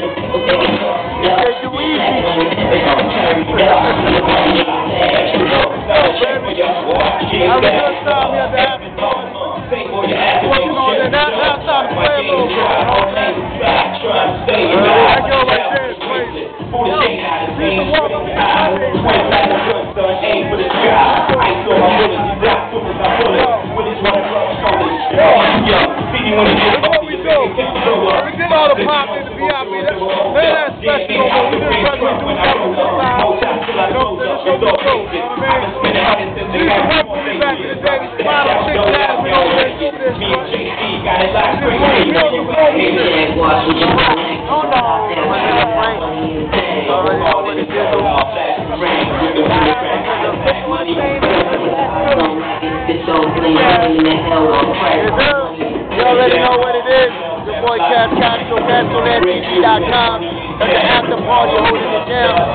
to. Yo, up the we go, we all the pop in the You know, what the. Oh. Already know what it is. Your boy Cap. That's the after party holding it down.